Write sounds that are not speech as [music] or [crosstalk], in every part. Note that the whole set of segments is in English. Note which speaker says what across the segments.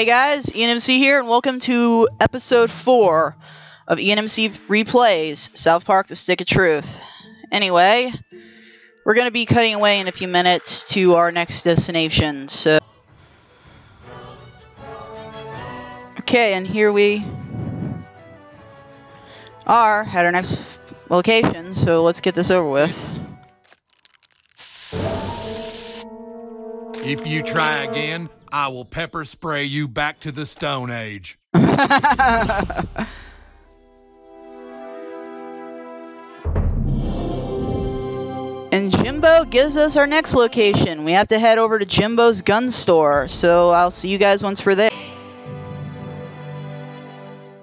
Speaker 1: Hey guys, IanMC here, and welcome to episode 4 of IanMC Replays South Park The Stick of Truth. Anyway, we're going to be cutting away in a few minutes to our next destination, so. Okay, and here we are at our next location, so let's get this over with.
Speaker 2: If you try again, I will pepper spray you back to the Stone Age. [laughs]
Speaker 1: And Jimbo gives us our next location. We have to head over to Jimbo's gun store. So I'll see you guys once we're there.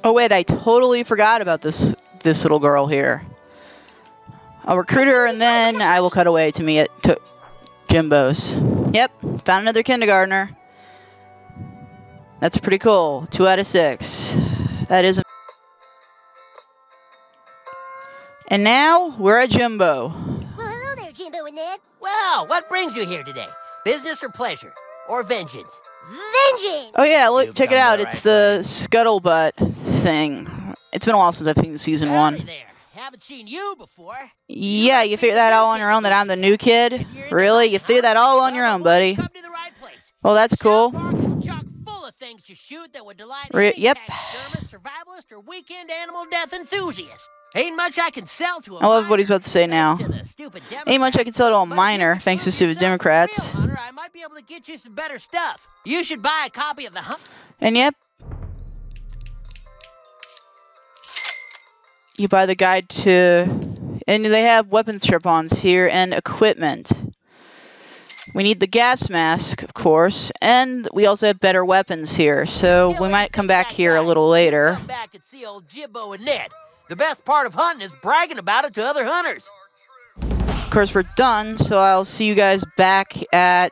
Speaker 1: Oh wait, I totally forgot about this this little girl here. I'll recruit her and then I will cut away to me at to Jimbo's. Yep, found another kindergartner. That's pretty cool. Two out of six. That is. And now we're at Jimbo.
Speaker 3: Well, hello there, Jimbo and Ned.
Speaker 4: Well, what brings you here today? Business or pleasure? Or vengeance?
Speaker 3: Vengeance!
Speaker 1: Oh yeah, look,
Speaker 4: You've
Speaker 1: check it out.
Speaker 4: the
Speaker 1: It's
Speaker 4: right
Speaker 1: the
Speaker 4: place.
Speaker 1: scuttlebutt thing. It's been a while since I've seen season
Speaker 4: Howdy
Speaker 1: one.
Speaker 4: there. Haven't seen you before.
Speaker 1: Yeah, you figured that all on your own. That I'm the new kid.
Speaker 4: And you're in the
Speaker 1: Really? You figured that all on your own, buddy.
Speaker 4: Come to the right place.
Speaker 1: Well, that's cool.
Speaker 4: South Park is chock full of things to shoot that would delight
Speaker 1: Re-
Speaker 4: any
Speaker 1: yep.
Speaker 4: taxidermist, survivalist, or weekend animal death enthusiast. Ain't much I can sell to a
Speaker 1: I love what he's about to say now.
Speaker 4: to
Speaker 1: Ain't much I can sell to a
Speaker 4: But if you
Speaker 1: minor, thanks to stupid Democrats.
Speaker 4: hunter, I might be able to get you some better stuff. You should buy a copy of the hunt.
Speaker 1: And yep. You buy the guide to. And they have weapon strip-ons here and equipment. We need the gas mask, of course, and we also have better weapons here, so we might come back here a little later.
Speaker 4: Come back and see old Jimbo and Ned. The best part of hunting is bragging about it to other hunters.
Speaker 1: Of course, we're done, so I'll see you guys back at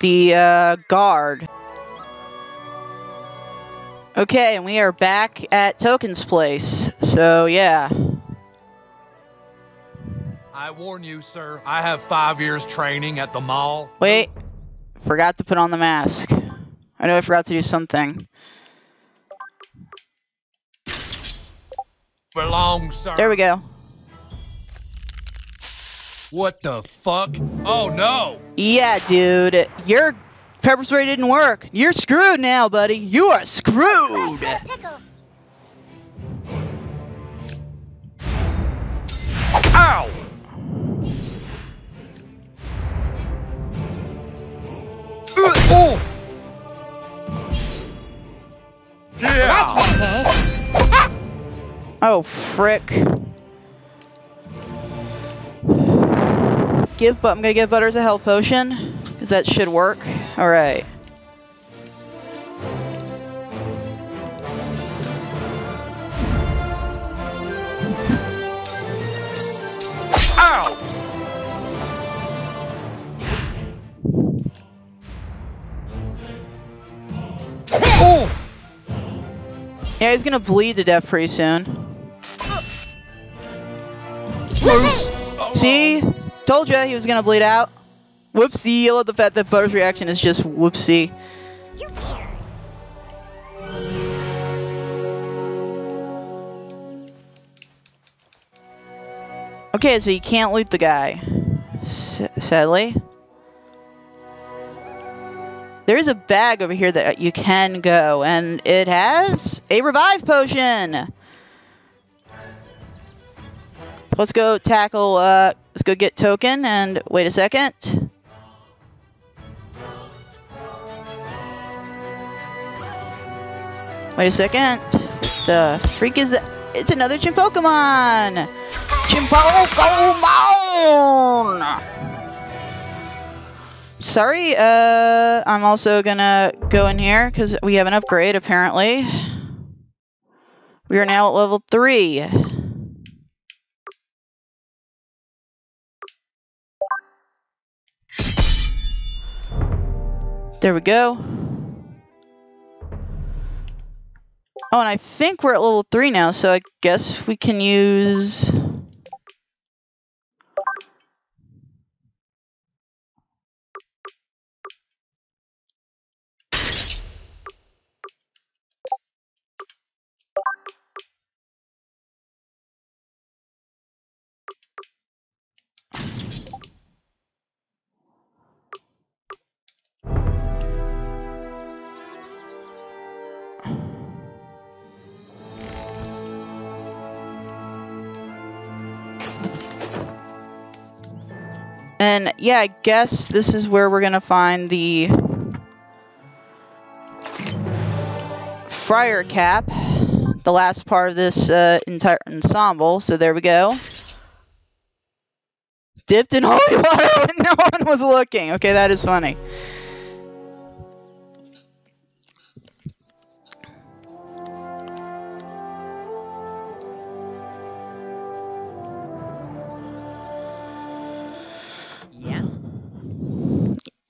Speaker 1: the uh, guard. Okay, and we are back at Token's place. So, yeah.
Speaker 2: I warn you, sir, I have five years training at the mall.
Speaker 1: Wait, forgot to put on the mask. I know I forgot to do something.
Speaker 2: Belong, sir.
Speaker 1: There we go.
Speaker 2: What the fuck? Oh no!
Speaker 1: Yeah, dude, your pepper spray didn't work. You're screwed now, buddy. You are screwed.
Speaker 2: Ow! Oh! Yeah!
Speaker 1: Oh, frick. Give, but I'm gonna give Butters a health potion, because that should work. Alright. Yeah, he's gonna bleed to death pretty soon. See? Told ya he was gonna bleed out. Whoopsie, I love the fact that Butters' reaction is just whoopsie. Okay, so you can't loot the guy. S sadly. There is a bag over here that you can go, and it has a revive potion. Let's go tackle, uh, let's go get token, and wait a second. Wait a second. The freak is that? It's another Chim Pokemon! Chinpokomon! Sorry, uh, I'm also gonna go in here because we have an upgrade apparently. We are now at level 3. There we go. Oh, and I think we're at level 3 now, so I guess we can use... then, yeah, I guess this is where we're gonna find the Friar Cap, the last part of this uh, entire ensemble. So there we go. Dipped in holy [laughs] water when no one was looking. Okay, that is funny.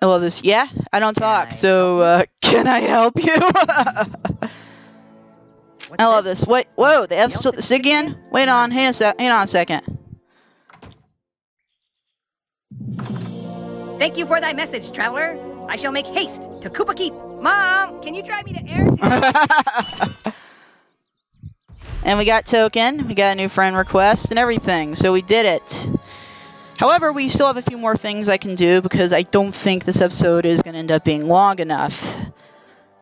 Speaker 1: I love this. Yeah, I don't talk,
Speaker 5: I
Speaker 1: so uh, [laughs] can I help you? [laughs] I love this. Wait, whoa, the F's
Speaker 5: Else
Speaker 1: still
Speaker 5: it's
Speaker 1: this again?
Speaker 5: again?
Speaker 1: Wait on, hang on a sec, hang on a second.
Speaker 5: Thank you for thy message, traveler. I shall make haste to Kupa Keep. Mom, can you drive me to Ericsson? [laughs]
Speaker 1: and we got token, we got a new friend request and everything, so we did it. However, we still have a few more things I can do because I don't think this episode is going to end up being long enough.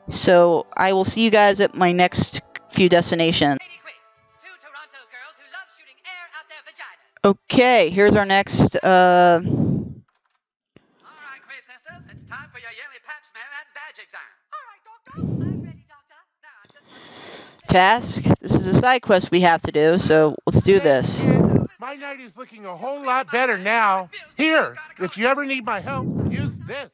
Speaker 1: So I will see you guys at my next few destinations. Okay, here's our next uh,
Speaker 6: All right, Sisters, it's time for your yearly pap smear and badge exam. All right, Doctor. I'm ready, Doctor. Just...
Speaker 1: task. This is a side quest we have to do, so let's do this.
Speaker 7: My night is looking a whole lot better now. Here, if you ever need my help, use this.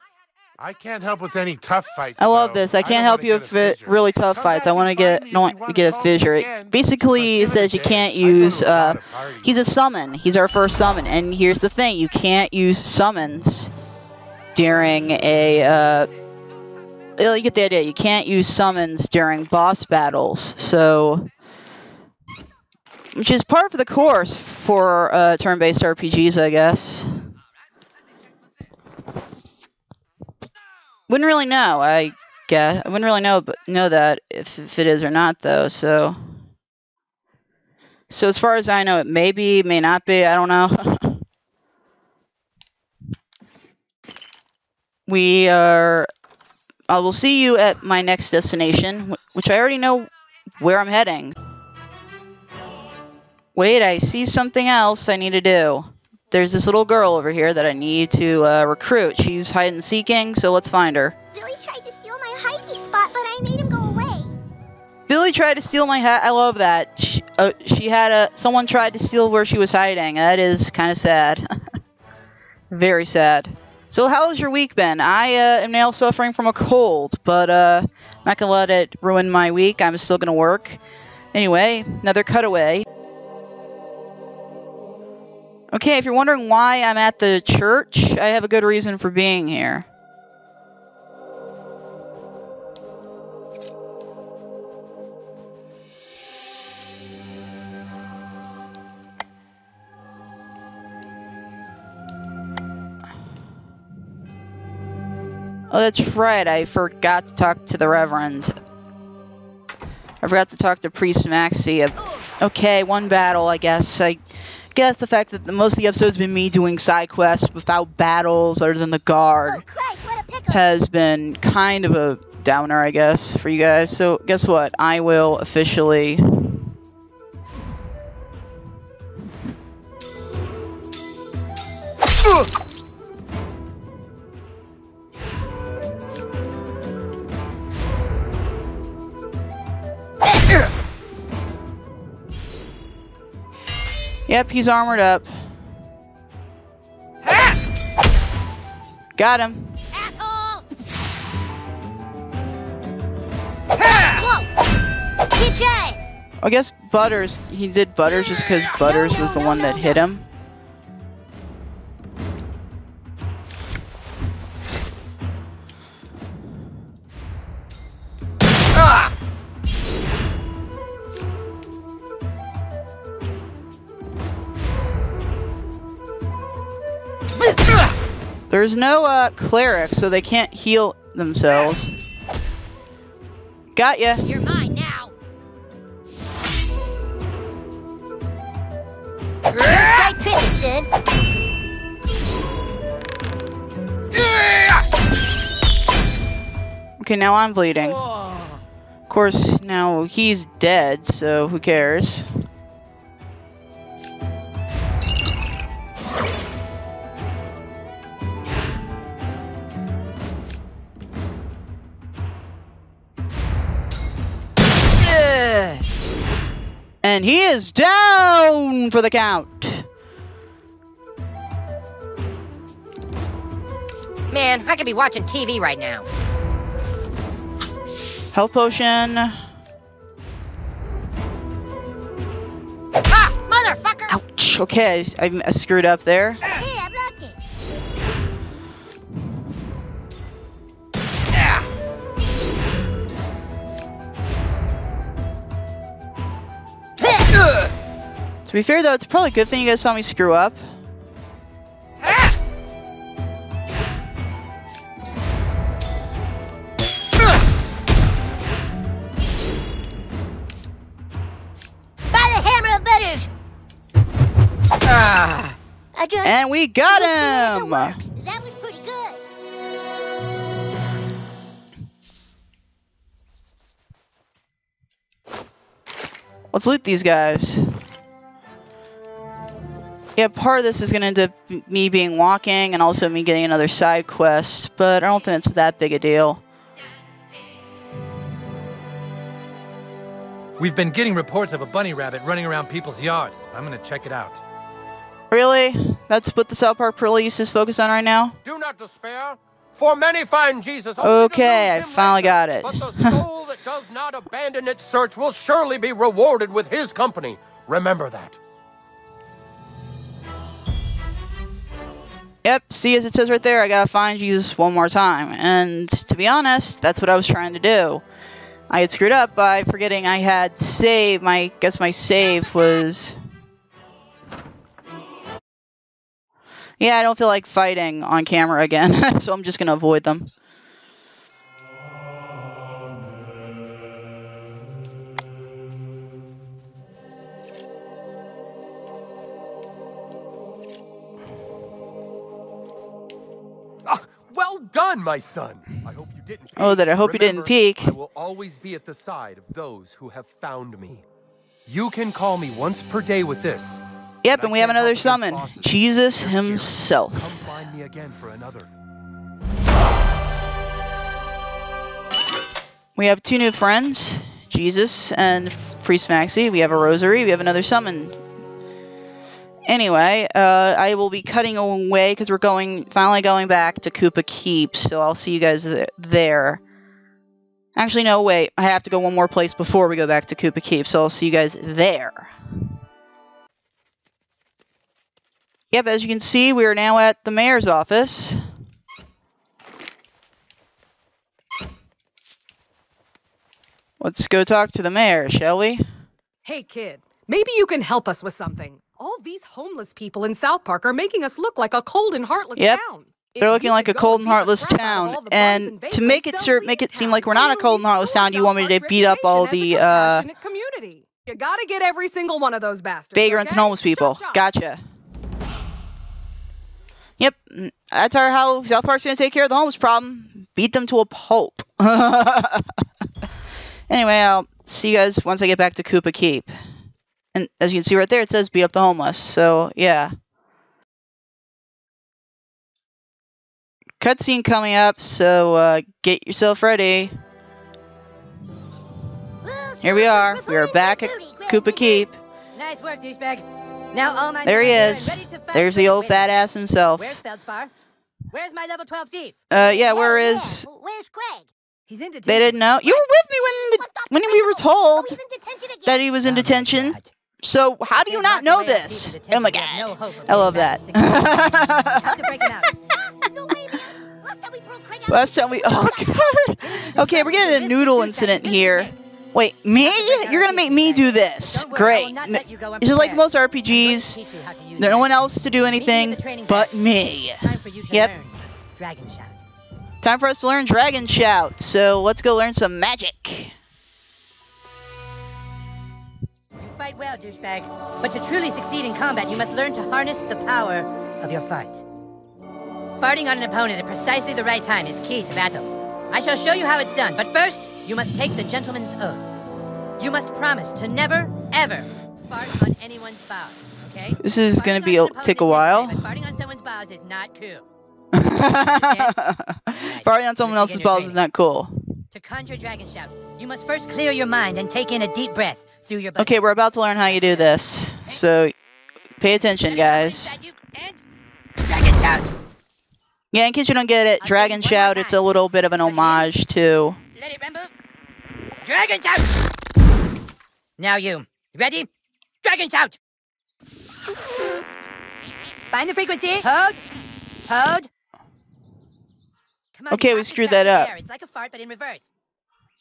Speaker 7: I can't help with any tough fights.
Speaker 1: I love
Speaker 7: though.
Speaker 1: this. I can't help you if it really tough
Speaker 7: Come
Speaker 1: fights. I want to get no,
Speaker 7: if you
Speaker 1: want
Speaker 7: wanna
Speaker 1: get a fissure. It basically says you can't
Speaker 7: I
Speaker 1: use. Uh, he's a summon. He's our first summon, and here's the thing: you can't use summons during a. Uh, you get the idea. You can't use summons during boss battles. So, which is part of the course for uh, turn-based RPGs, I guess. Wouldn't really know. I guess I wouldn't really know, but know that if, if it is or not, though. So, so as far as I know, it may be, may not be. I don't know. [laughs] we are. I will see you at my next destination, which I already know where I'm heading. Wait, I see something else I need to do. There's this little girl over here that I need to uh, recruit. She's hide and seeking, so let's find her.
Speaker 3: Billy tried to steal my hidey spot, but I made him go away.
Speaker 1: Billy tried to steal my hat. I love that. She, uh, she had a someone tried to steal where she was hiding. That is kind of sad. [laughs] Very sad. So how's your week been? I uh, am now suffering from a cold, but uh, I'm not gonna let it ruin my week. I'm still gonna work. Anyway, another cutaway. Okay, if you're wondering why I'm at the church, I have a good reason for being here. Oh, that's right. I forgot to talk to the Reverend. I forgot to talk to Priest Maxi. Okay, one battle, I guess. I guess the fact that the, most of the episode's been me doing side quests without battles other than the guard
Speaker 3: Oh, Christ, what a pickle!
Speaker 1: has been kind of a downer, I guess, for you guys. So, guess what? I will officially. Yep, he's armored up. Got him. I guess Butters, he did Butters just because Butters was the one that hit him. There's no uh, cleric, so they can't heal themselves. Got ya.
Speaker 3: You're mine now! Strike!
Speaker 1: Okay, now I'm bleeding. Of course, now he's dead, so who cares? And he is down for the count.
Speaker 5: Man, I could be watching TV right now.
Speaker 1: Health potion.
Speaker 5: Ah, motherfucker!
Speaker 1: Ouch. Okay, I, I screwed up there. To be fair though, it's probably a good thing you guys saw me screw up.
Speaker 3: By the hammer of Verush!
Speaker 5: Ah,
Speaker 1: And we got
Speaker 3: We'll see if it
Speaker 1: him!
Speaker 3: That was pretty good.
Speaker 1: Let's loot these guys. Yeah, part of this is going to end up me being walking and also me getting another side quest, but I don't think it's that big a deal.
Speaker 8: We've been getting reports of a bunny rabbit running around people's yards. I'm gonna check it out.
Speaker 1: Really? That's what the South Park release is focused on right now?
Speaker 7: Do not despair, for many find Jesus.
Speaker 1: Okay, I finally
Speaker 7: later.
Speaker 1: got it.
Speaker 7: But the [laughs] soul that does not abandon its search will surely be rewarded with his company. Remember that.
Speaker 1: Yep, see as it says right there, I gotta find Jesus one more time. And to be honest, that's what I was trying to do. I had screwed up by forgetting I had save. My guess my save was. Yeah, I don't feel like fighting on camera again, [laughs] so I'm just gonna avoid them.
Speaker 9: Done, my son. I hope you didn't.
Speaker 1: Oh, that I hope you didn't peek.
Speaker 9: I will always be at the side of those who have found me. You can call me once per day with this.
Speaker 1: Yep,
Speaker 9: I
Speaker 1: and we have another summon. Jesus
Speaker 9: scary.
Speaker 1: himself.
Speaker 9: Come find me again for another.
Speaker 1: We have two new friends, Jesus and Priest Maxi. We have a rosary. We have another summon. Anyway, uh, I will be cutting away because we're going, finally going back to Kupa Keep. So I'll see you guys th- there. Actually, no, wait. I have to go one more place before we go back to Kupa Keep. So I'll see you guys there. Yep, as you can see, we are now at the mayor's office. Let's go talk to the mayor, shall we?
Speaker 10: Hey, kid, maybe you can help us with something. All these homeless people in South Park are making us look like a cold and heartless
Speaker 1: Yep.
Speaker 10: town.
Speaker 1: They're looking like a cold and heartless town, and to make it ser- make it seem like we're not a cold and heartless town, you want me to beat up all the uh,
Speaker 10: community. You gotta get every single one of those bastards.
Speaker 1: vagrants
Speaker 10: okay?
Speaker 1: and homeless people.
Speaker 10: Chop, chop.
Speaker 1: Gotcha. Yep, that's our how South Park's gonna take care of the homeless problem. Beat them to a pulp. [laughs] anyway, I'll see you guys once I get back to Kupa Keep. And as you can see right there, it says beat up the homeless. So yeah. Cutscene coming up, so uh, get yourself ready. Here we are. We are back at
Speaker 3: duty. Kupa
Speaker 1: Keep.
Speaker 5: nice work, douchebag. Now all my
Speaker 1: There he
Speaker 5: men are here
Speaker 1: is.
Speaker 5: and ready to fight
Speaker 1: There's the old
Speaker 5: win.
Speaker 1: badass himself.
Speaker 5: Where's Feldspar? Where's my level 12 thief?
Speaker 1: Uh, yeah, where
Speaker 3: yeah.
Speaker 1: is?
Speaker 3: Where's Craig?
Speaker 5: He's in detention.
Speaker 1: They didn't know. You were with me when
Speaker 3: Flipped off
Speaker 1: when we were told
Speaker 3: so he's in detention again.
Speaker 1: that he was in
Speaker 5: Oh
Speaker 1: detention. So how do you not know
Speaker 5: away in a
Speaker 1: this? Oh my
Speaker 5: no
Speaker 1: god.
Speaker 5: hope
Speaker 1: I love that.
Speaker 5: back to Stick It. Have to break him out. [laughs]
Speaker 3: No way, man. Last time we broke Craig out,
Speaker 1: Last
Speaker 3: we
Speaker 1: time we.
Speaker 3: just
Speaker 1: Oh god. Okay, we're getting a noodle incident here. Wait, me? You're gonna make me do this?
Speaker 5: Don't worry, I will
Speaker 1: Great.
Speaker 5: not
Speaker 1: N-
Speaker 5: let you go
Speaker 1: It's just like most
Speaker 5: I'm going to
Speaker 1: RPGs.
Speaker 5: teach you how to use
Speaker 1: There's no one else to do
Speaker 5: Meet me at the
Speaker 1: anything but me.
Speaker 5: Time for you to
Speaker 1: Yep.
Speaker 5: Dragon Shout.
Speaker 1: Time for us to learn Dragon Shout. So let's go learn some magic.
Speaker 5: Fight well, douchebag. But to truly succeed in combat, you must learn to harness the power of your fart. Farting on an opponent at precisely the right time is key to battle. I shall show you how it's done, but first, you must take the gentleman's oath. You must promise to never, ever fart on anyone's bows, okay?
Speaker 1: This is
Speaker 5: Farting
Speaker 1: gonna be a- take a while.
Speaker 5: necessary, But farting on someone's bows is not cool. [laughs]
Speaker 1: Farting on someone else's balls is not cool.
Speaker 5: To conjure Dragon Shout, you must first clear your mind and take in a deep breath through your body.
Speaker 1: Okay, we're about to learn how you do this. So pay attention, guys. Yeah, in case you don't get it, Dragon Shout, it's a little bit of an homage to.
Speaker 5: Let it rumble. Dragon shout! Now you. Ready? Dragon shout! Find the frequency. Hold. Hold. On,
Speaker 1: Okay, we screwed that up.
Speaker 5: It's like a fart, but in reverse.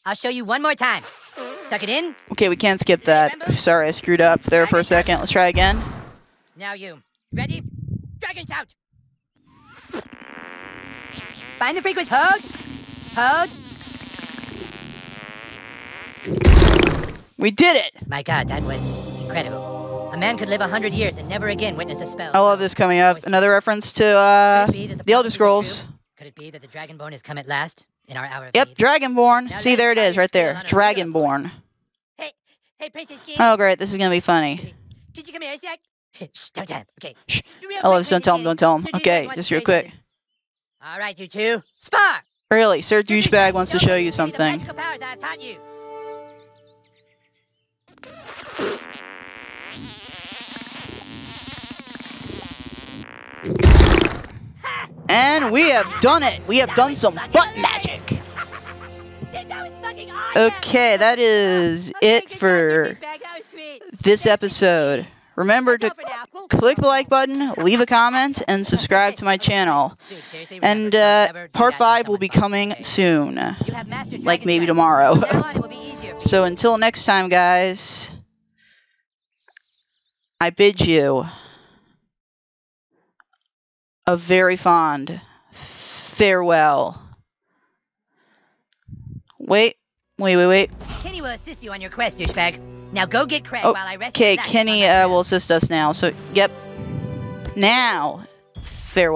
Speaker 5: I'll show you one more time. Suck it in.
Speaker 1: Okay, we can't skip that. Sorry, I screwed up there for a second. Let's try again.
Speaker 5: Now you. Ready? Dragon shout! Find the frequency. Hold. Hold.
Speaker 1: We did it!
Speaker 5: My god, that was incredible. A man could live a hundred years and never again witness a spell.
Speaker 1: I love this coming up. Another reference to uh,
Speaker 5: Could it be that
Speaker 1: the Elder Scrolls.
Speaker 5: Could it be that the Dragonborn has come at last in our hour of
Speaker 1: Yep,
Speaker 5: need?
Speaker 1: Dragonborn.
Speaker 5: Now
Speaker 1: See, there it is, right there.
Speaker 5: skill on a real
Speaker 1: Dragonborn.
Speaker 5: Hey, hey, Princess Kenny.
Speaker 1: Oh, great. This is gonna be funny.
Speaker 5: Could you come here a sec? [laughs] Shh, don't tell him. Okay.
Speaker 1: Shh. I love this. Don't tell him. Don't tell him. Okay, just real quick.
Speaker 5: All right, you two. Spar!
Speaker 1: Really, Sir Douchebag wants to
Speaker 5: show
Speaker 1: you something. And we have done it. We have done some butt magic. Okay, that is it for this episode. Remember to click the like button, leave a comment, and subscribe to my channel. And uh, part 5 will be coming soon. Like maybe tomorrow. [laughs] So until next time, guys, I bid you a very fond farewell. Wait, wait, wait, wait.
Speaker 5: Kenny will assist you on your quest, douchebag. Now go get Craig while I rest.
Speaker 1: Okay, Kenny uh, will assist us now. So, yep. Now, farewell.